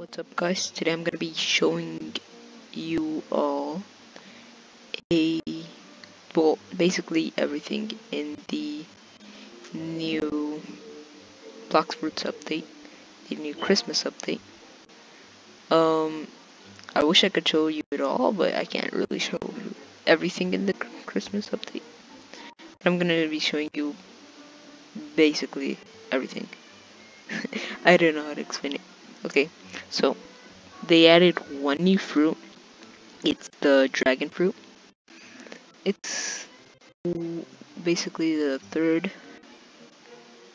What's up guys? Today I'm gonna be showing you all a well basically everything in the new Blox Fruits update, the new Christmas update. Um I wish I could show you it all, but I can't really show everything in the Christmas update. I'm gonna be showing you basically everything. I don't know how to explain it. Okay, so they added one new fruit. It's the dragon fruit. It's basically the third,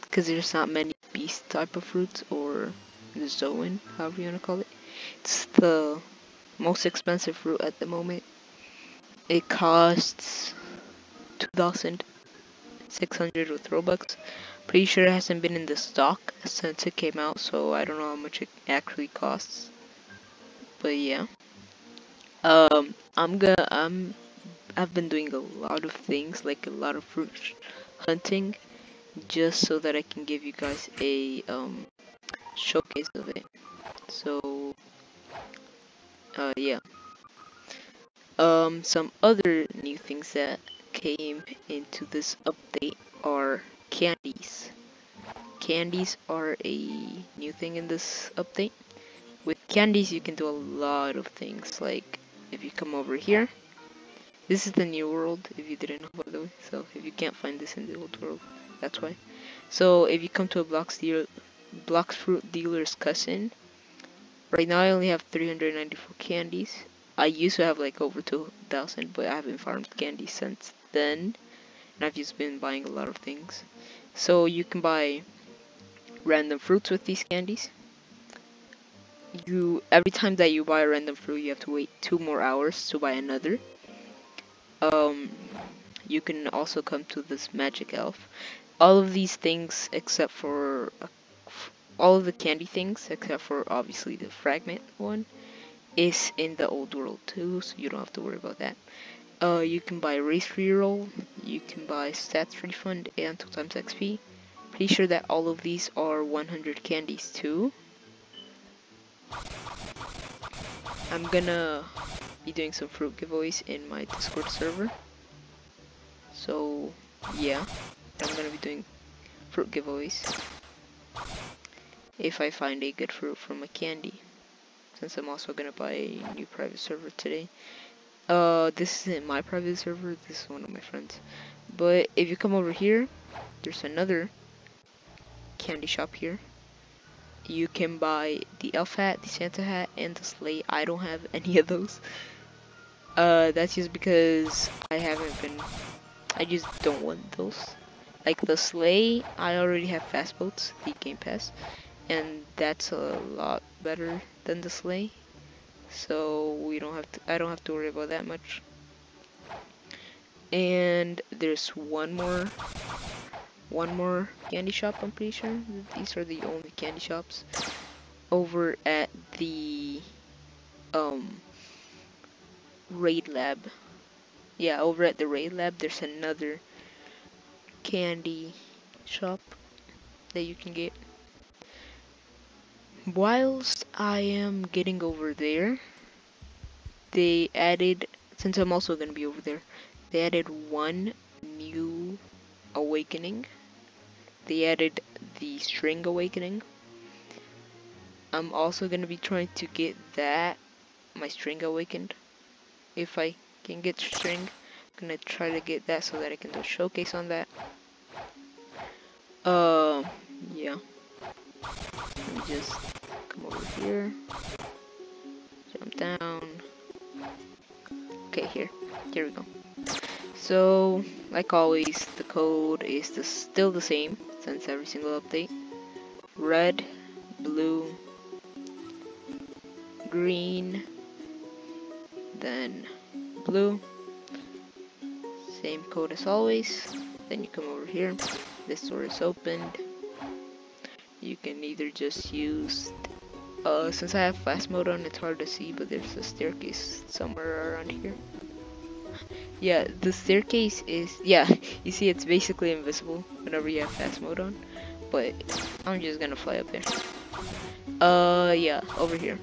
because there's not many beast type of fruits or zoan, however you want to call it. It's the most expensive fruit at the moment. It costs 2,600 with Robux. Pretty sure it hasn't been in the stock since it came out, so I don't know how much it actually costs. But yeah. Um, I'm gonna, I'm, I've been doing a lot of things, like a lot of fruit hunting, just so that I can give you guys a, um, showcase of it. So, uh, yeah. Um, some other new things that came into this update are candies. Candies are a new thing in this update. With candies you can do a lot of things, like if you come over here, this is the new world, if you didn't know by the way, so if you can't find this in the old world, that's why. So if you come to a Blox, deal Blox Fruit dealer's cousin, right now I only have 394 candies. I used to have like over 2,000, but I haven't farmed candies since then and I've just been buying a lot of things. So you can buy random fruits with these candies. You every time that you buy a random fruit, you have to wait two more hours to buy another. Um, you can also come to this magic elf. All of these things, except for uh, all of the candy things, except for obviously the fragment one, is in the old world too, so you don't have to worry about that. Uh, you can buy race reroll, you can buy stats refund, and 2 times XP. Pretty sure that all of these are 100 candies too. I'm gonna be doing some fruit giveaways in my Discord server. So, yeah, I'm gonna be doing fruit giveaways. If I find a good fruit from a candy. Since I'm also gonna buy a new private server today. Uh, this isn't my private server, this is one of my friends. But if you come over here, there's another candy shop here. You can buy the elf hat, the Santa hat, and the sleigh. I don't have any of those. Uh, that's just because I haven't been, I just don't want those. Like the sleigh, I already have fast boats, the game pass, and that's a lot better than the sleigh so we don't have to I don't have to worry about that much. And there's one more one more candy shop I'm pretty sure. These are the only candy shops over at the um raid lab. Yeah over at the raid lab there's another candy shop that you can get whilst I am getting over there, they added, since I'm also going to be over there, they added one new awakening. They added the string awakening. I'm also going to be trying to get that, my string awakened. If I can get string, I'm going to try to get that so that I can do a showcase on that. Uh, yeah. Me just come over here. Jump down. Okay, here. Here we go. So, like always, the code is the, still the same since every single update. Red, blue, green, then blue. Same code as always. Then you come over here. This door is opened. You can either just use uh, since I have fast mode on, it's hard to see, but there's a staircase somewhere around here. Yeah, the staircase is, yeah, you see it's basically invisible whenever you have fast mode on. but I'm just gonna fly up there. Uh, yeah, over here.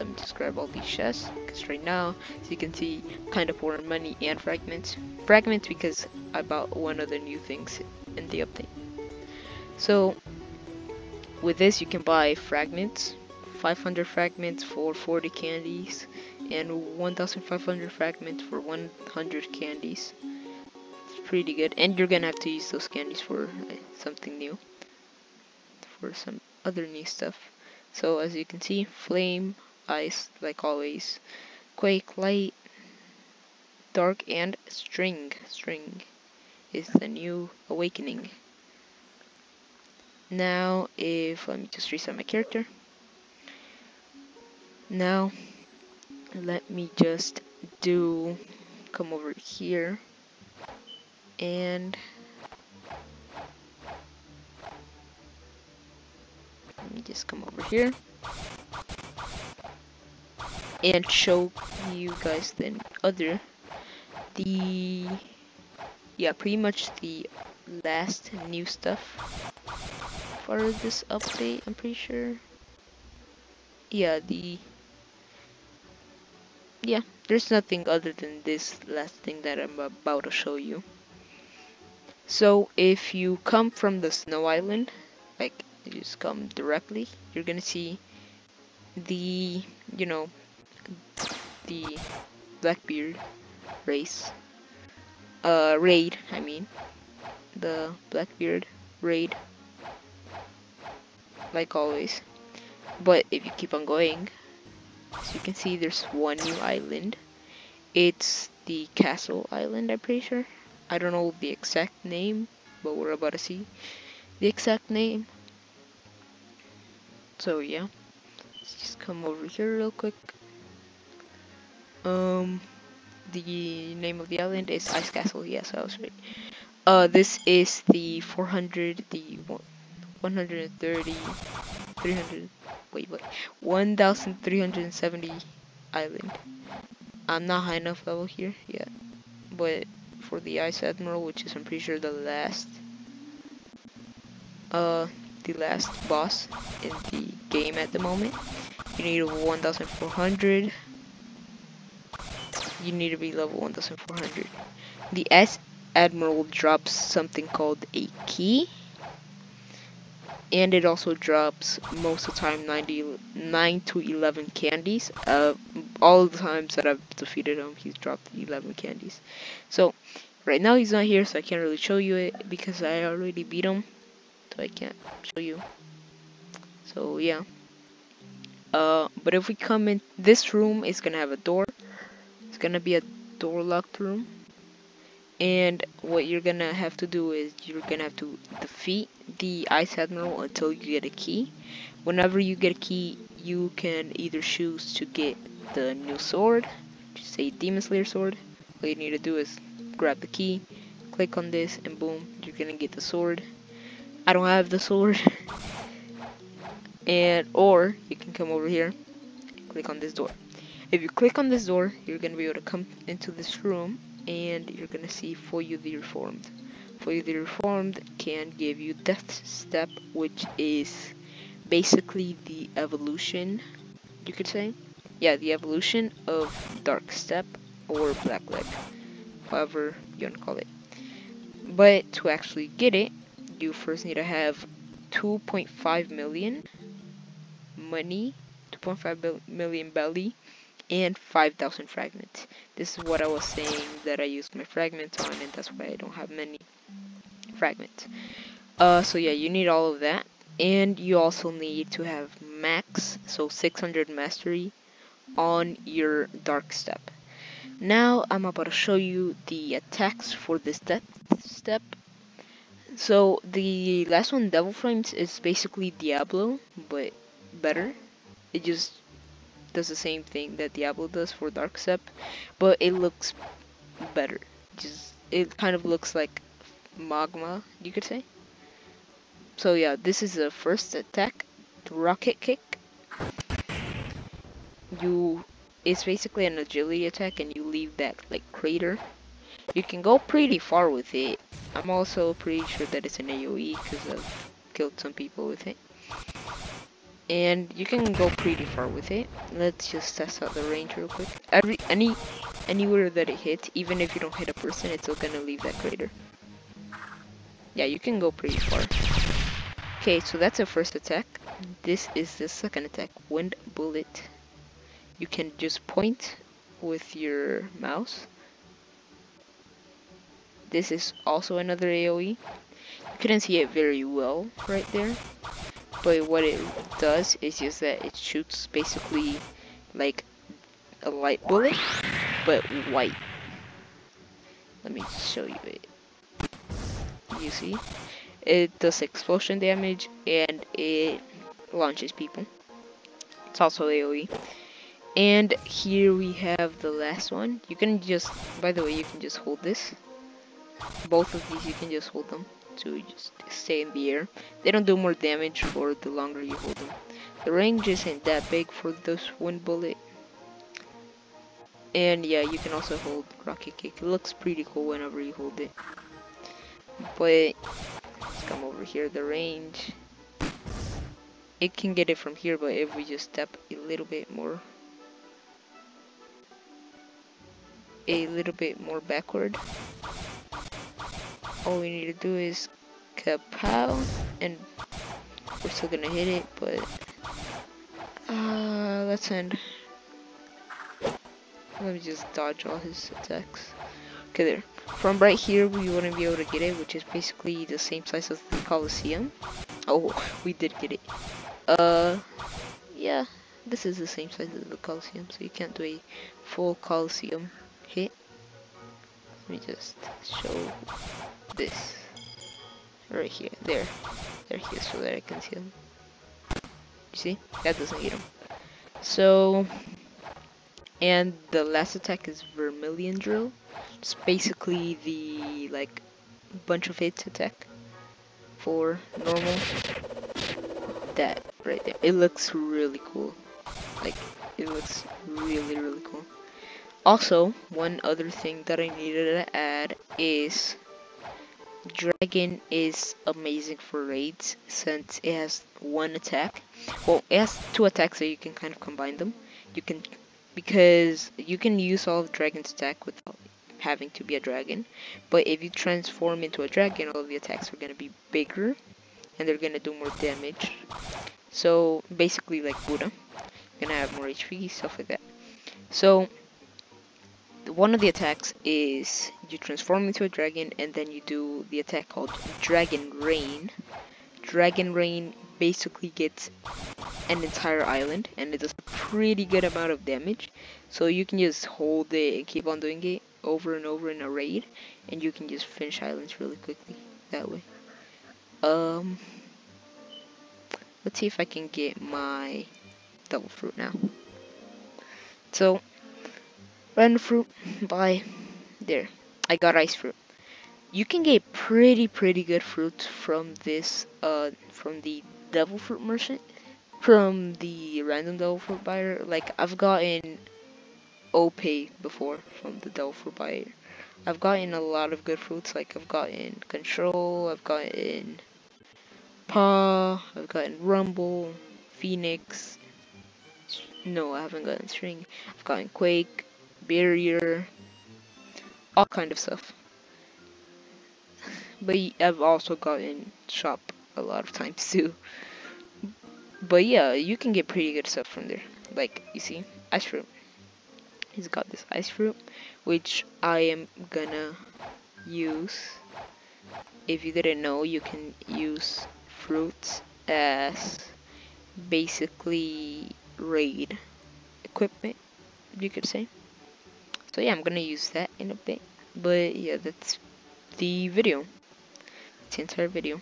Let me just grab all these chests, because right now, as you can see, kind of poor money and fragments. Fragments because I bought one of the new things in the update. So, with this you can buy fragments, 500 fragments for 40 candies, and 1500 fragments for 100 candies. It's pretty good, and you're gonna have to use those candies for uh, something new, for some other new stuff. So as you can see, flame, ice, like always, quake, light, dark, and string. String is the new awakening. Now, if, let me just reset my character. Now, let me just do, come over here, and let me just come over here. And show you guys the other the yeah pretty much the last new stuff for this update I'm pretty sure. Yeah the yeah there's nothing other than this last thing that I'm about to show you. So if you come from the snow island like you just come directly you're gonna see the you know the Blackbeard race uh raid I mean the Blackbeard raid like always. But if you keep on going as you can see there's one new island. It's the castle island I'm pretty sure. I don't know the exact name but we're about to see the exact name. So yeah. Let's just come over here real quick. Um the name of the island is Ice Castle. Yes, I was right. Uh, this is the 400, the 130, 300, wait, wait, 1,370 island. I'm not high enough level here yet, but for the Ice Admiral, which is I'm pretty sure the last, uh, the last boss in the game at the moment, you need 1,400 you need to be level 1400. The Ice Admiral drops something called a key. And it also drops most of the time 90, 9 to 11 candies. Uh, all the times that I've defeated him, he's dropped 11 candies. So, right now he's not here, so I can't really show you it because I already beat him. So I can't show you. So, yeah. Uh, but if we come in, this room is gonna have a door it's gonna be a door locked room and what you're gonna have to do is you're gonna have to defeat the ice admiral until you get a key. Whenever you get a key you can either choose to get the new sword just say demon slayer sword. All you need to do is grab the key click on this and boom you're gonna get the sword. I don't have the sword. And or you can come over here click on this door. If you click on this door, you're to be able to come into this room and you're to see Fuyu the Reformed. Fuyu the Reformed can give you Death Step, which is basically the evolution, you could say. Yeah, the evolution of Dark Step or Black Leg, however you want to call it. But to actually get it, you first need to have 2.5 million money, 2.5 million belly, and 5000 fragments. This is what I was saying that I used my fragments on and that's why I don't have many fragments. Uh, so yeah, you need all of that and you also need to have max, so 600 mastery on your dark step. Now I'm about to show you the attacks for this step. So the last one, Devil Flames, is basically Diablo, but better. It just does the same thing that Diablo does for Dark Step, but it looks better. Just it kind of looks like magma, you could say. So yeah, this is the first attack, the rocket kick. You it's basically an agility attack and you leave that like crater. You can go pretty far with it. I'm also pretty sure that it's an AoE because I've killed some people with it. And you can go pretty far with it. Let's just test out the range real quick. Every any anywhere that it hits, even if you don't hit a person, it's still gonna leave that crater. Yeah, you can go pretty far. Okay, so that's the first attack. This is the second attack, Wind Bullet. You can just point with your mouse. This is also another AoE. You couldn't see it very well right there. But what it does is just that it shoots basically like a light bullet, but white. Let me show you it. You see? It does explosion damage and it launches people. It's also AoE. And here we have the last one. You can just, by the way, you can just hold this. Both of these you can just hold them to just stay in the air. They don't do more damage for the longer you hold them. The range isn't that big for this wind bullet. And yeah, you can also hold rocket kick. It looks pretty cool whenever you hold it. But let's come over here. The range. It can get it from here, but if we just step a little bit more a little bit more backward all we need to do is kapow and we're still gonna hit it but uh, let's end. Let me just dodge all his attacks. Okay there. From right here we to be able to get it which is basically the same size as the Colosseum oh we did get it. Uh yeah this is the same size as the Colosseum so you can't do a full Colosseum hit. Let me just show this. Right here there. There he is so that I can see him. You see? That doesn't hit him. So and the last attack is Vermilion Drill. It's basically the like bunch of hits attack for normal. That right there. It looks really cool. Like it looks really really cool. Also one other thing that I needed to add is Dragon is amazing for raids since it has one attack. Well, it has two attacks so you can kind of combine them. You can, because you can use all of Dragon's attack without having to be a dragon. But if you transform into a dragon, all of the attacks are going to be bigger and they're going to do more damage. So basically like Buddha, to have more HP, stuff like that. So one of the attacks is you transform into a dragon and then you do the attack called Dragon Rain. Dragon Rain basically gets an entire island and it does a pretty good amount of damage. So you can just hold it and keep on doing it over and over in a raid and you can just finish islands really quickly that way. Um, let's see if I can get my double fruit now. So Random fruit, by There, I got ice fruit. You can get pretty, pretty good fruit from this, uh, from the devil fruit merchant, from the random devil fruit buyer. Like, I've gotten OP before from the devil fruit buyer. I've gotten a lot of good fruits, like I've gotten Control, I've gotten Paw, I've gotten Rumble, Phoenix, no, I haven't gotten String, I've gotten Quake, barrier, all kind of stuff. But I've also gotten Chop a lot of times too. But yeah, you can get pretty good stuff from there. Like, you see, ice fruit. He's got this ice fruit, which I am gonna use. If you didn't know, you can use fruits as basically raid equipment, you could say. So yeah, I'm gonna use that in a bit. But yeah, that's the video. It's the entire video.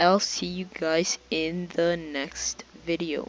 I'll see you guys in the next video.